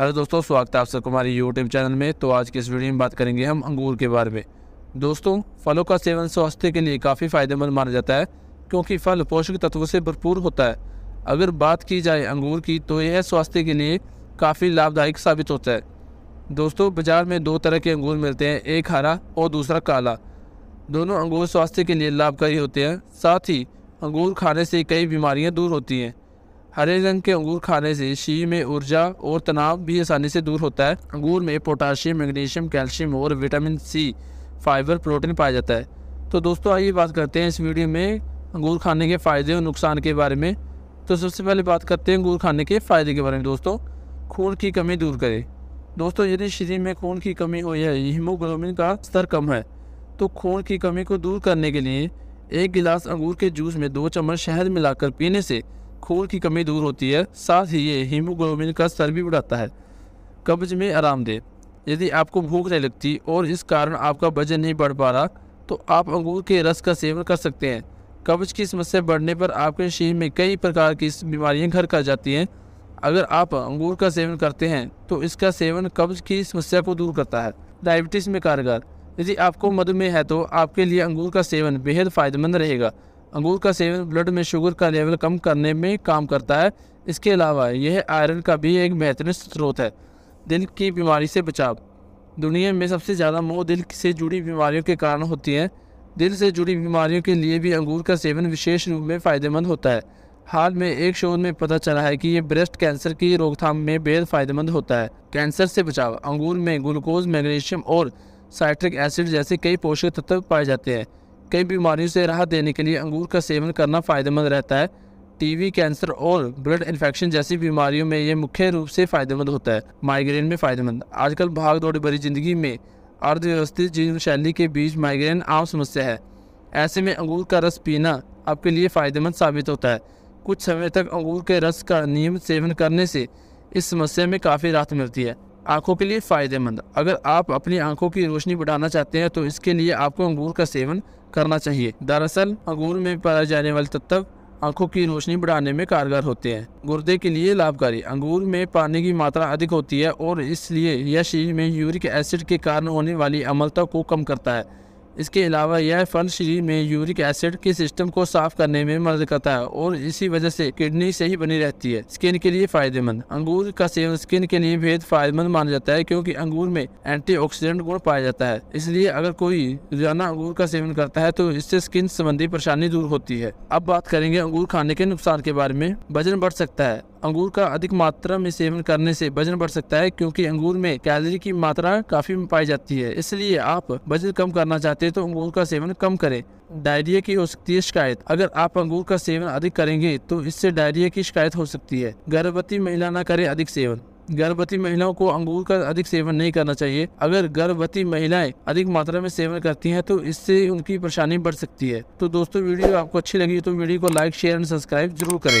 Hello दोस्तों, स्वागत है आप सबको हमारे यूट्यूब चैनल में। तो आज की इस वीडियो में बात करेंगे हम अंगूर के बारे में। दोस्तों, फलों का सेवन स्वास्थ्य के लिए काफ़ी फ़ायदेमंद माना जाता है, क्योंकि फल पोषक तत्वों से भरपूर होता है। अगर बात की जाए अंगूर की तो यह स्वास्थ्य के लिए काफ़ी लाभदायक साबित होता है। दोस्तों, बाज़ार में दो तरह के अंगूर मिलते हैं, एक हरा और दूसरा काला। दोनों अंगूर स्वास्थ्य के लिए लाभकारी होते हैं, साथ ही अंगूर खाने से कई बीमारियाँ दूर होती हैं। हरे रंग के अंगूर खाने से शरीर में ऊर्जा और तनाव भी आसानी से दूर होता है। अंगूर में पोटाशियम, मैग्नीशियम, कैल्शियम और विटामिन सी, फाइबर, प्रोटीन पाया जाता है। तो दोस्तों, आइए बात करते हैं इस वीडियो में अंगूर खाने के फ़ायदे और नुकसान के बारे में। तो सबसे पहले बात करते हैं अंगूर खाने के फ़ायदे के बारे में दोस्तों। खून की कमी दूर करे। दोस्तों, यदि शरीर में खून की कमी हो या हीमोग्लोबिन का स्तर कम है तो खून की कमी को दूर करने के लिए एक गिलास अंगूर के जूस में दो चम्मच शहद मिलाकर पीने से खून की कमी दूर होती है, साथ ही ये हीमोग्लोबिन का स्तर भी बढ़ाता है। कब्ज में आरामदेह यदि आपको भूख नहीं लगती और इस कारण आपका वज़न नहीं बढ़ पा रहा तो आप अंगूर के रस का सेवन कर सकते हैं। कब्ज की समस्या बढ़ने पर आपके शरीर में कई प्रकार की बीमारियाँ घर कर जाती हैं। अगर आप अंगूर का सेवन करते हैं तो इसका सेवन कब्ज की समस्या को दूर करता है। डायबिटीज़ में कारगर। यदि आपको मधुमेह है तो आपके लिए अंगूर का सेवन बेहद फ़ायदेमंद रहेगा। अंगूर का सेवन, ब्लड में शुगर का लेवल कम करने में काम करता है। इसके अलावा यह आयरन का भी एक बेहतरीन स्रोत है। दिल की बीमारी से बचाव। दुनिया में सबसे ज़्यादा मौत दिल से जुड़ी बीमारियों के कारण होती है। दिल से जुड़ी बीमारियों के लिए भी अंगूर का सेवन विशेष रूप में फ़ायदेमंद होता है। हाल में एक शोध में पता चला है कि ये ब्रेस्ट कैंसर की रोकथाम में बेहद फ़ायदेमंद होता है। कैंसर से बचाव। अंगूर में ग्लूकोज, मैग्नीशियम और साइट्रिक एसिड जैसे कई पोषक तत्व पाए जाते हैं। कई बीमारियों से राहत देने के लिए अंगूर का सेवन करना फ़ायदेमंद रहता है। टीवी कैंसर और ब्लड इन्फेक्शन जैसी बीमारियों में ये मुख्य रूप से फ़ायदेमंद होता है। माइग्रेन में फ़ायदेमंद। आजकल भाग दौड़ भरी ज़िंदगी में अर्थव्यवस्थित जीवन शैली के बीच माइग्रेन आम समस्या है। ऐसे में अंगूर का रस पीना आपके लिए फ़ायदेमंद साबित होता है। कुछ समय तक अंगूर के रस का नियमित सेवन करने से इस समस्या में काफ़ी राहत मिलती है। आँखों के लिए फ़ायदेमंद। अगर आप अपनी आँखों की रोशनी बढ़ाना चाहते हैं तो इसके लिए आपको अंगूर का सेवन करना चाहिए। दरअसल, अंगूर में पाए जाने वाले तत्व आँखों की रोशनी बढ़ाने में कारगर होते हैं। गुर्दे के लिए लाभकारी। अंगूर में पानी की मात्रा अधिक होती है और इसलिए यह शरीर में यूरिक एसिड के कारण होने वाली अमलता को कम करता है। इसके अलावा यह फल शरीर में यूरिक एसिड के सिस्टम को साफ़ करने में मदद करता है और इसी वजह से किडनी सही बनी रहती है। स्किन के लिए फ़ायदेमंद। अंगूर का सेवन स्किन के लिए बेहद फ़ायदेमंद माना जाता है क्योंकि अंगूर में एंटीऑक्सीडेंट गुण पाया जाता है। इसलिए अगर कोई रोज़ाना अंगूर का सेवन करता है तो इससे स्किन संबंधी परेशानी दूर होती है। अब बात करेंगे अंगूर खाने के नुकसान के बारे में। वज़न बढ़ सकता है। अंगूर का अधिक मात्रा में सेवन करने से वज़न बढ़ सकता है, क्योंकि अंगूर में कैलोरी की मात्रा काफ़ी पाई जाती है। इसलिए आप वज़न कम करना चाहते हैं तो अंगूर का सेवन कम करें। डायरिया की हो सकती है शिकायत। अगर आप अंगूर का सेवन अधिक करेंगे तो इससे डायरिया की शिकायत हो सकती है। गर्भवती महिला न करे अधिक सेवन। गर्भवती महिलाओं को अंगूर का अधिक सेवन नहीं करना चाहिए। अगर गर्भवती महिलाएँ अधिक मात्रा में सेवन करती हैं तो इससे उनकी परेशानी बढ़ सकती है। तो दोस्तों, वीडियो आपको अच्छी लगी तो वीडियो को लाइक, शेयर एंड सब्सक्राइब ज़रूर करें।